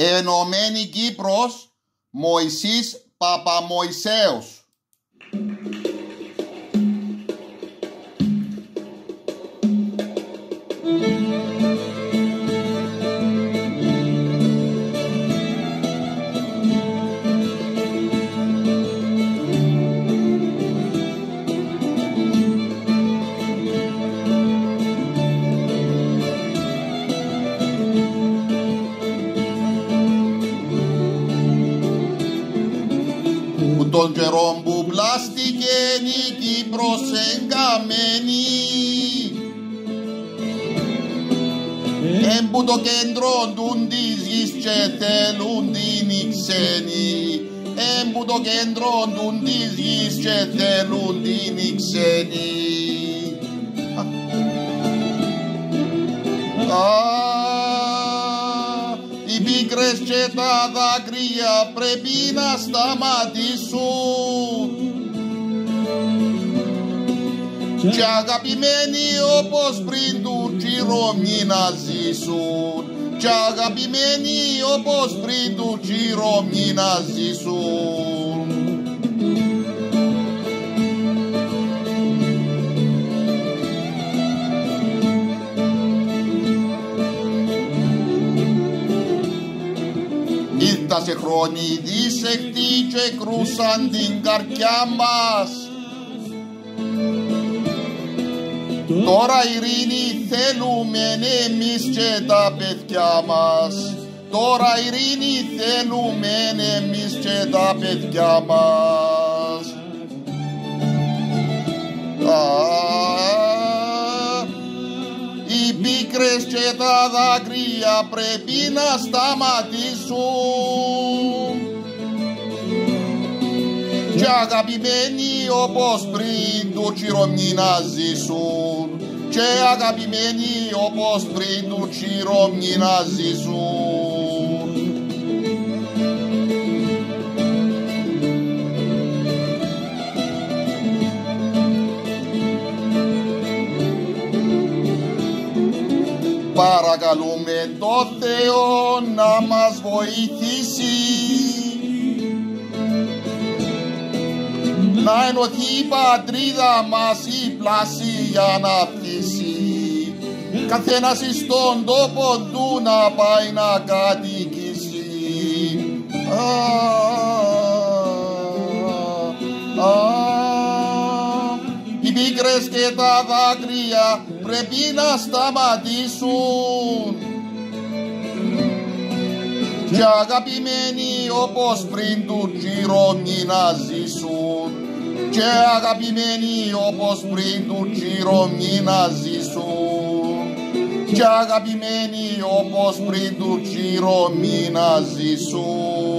Ενωμένη Κύπρος, Μωυσής Παπαμωυσέος. που τον καιρό που πλάστηκε η Κύπρος εγκαμένη. Εμπού το κέντρο του της γης και θέλουν την οι ξένοι Εμπού το κέντρο του της γης και θέλουν την οι ξένοι Α, οι πίκρες και τα δάκρυα πρέπει να σταματήσουν. Και αγαπημένοι όπως πριν του Ρώμοι να ζήσουν. Και αγαπημένοι όπως πριν του Ρώμοι να ζήσουν Ήρθα σε χρόνοι δίσεκτη και κρούσαν την καρδιά μας. Τώρα ειρήνη θέλουμε εμείς και τα παιδιά μας. Τώρα ειρήνη θέλουμε εμείς και τα παιδιά μας πίκρες και τα δάκρυα πρέπει να σταματήσουν. Και αγαπημένοι όπως πριν του Τσιρομνή να ζήσουν. Και αγαπημένοι όπως πριν του Τσιρομνή να ζήσουν Παρακαλούμε το Θεό να μας βοηθήσει. Να ενωθεί η πατρίδα μας η πλάση για να πτήσει καθένας στον τόπο του να πάει να κατοικήσει πίκρες και τα δάκρυα πρέπει να σταματήσουν. Και αγαπημένοι όπως πριν του Ρώμοι να ζήσουν. Και αγαπημένοι όπως πριν του Ρώμοι να ζήσουν. Και αγαπημένοι όπως πριν του Ρώμοι να ζήσουν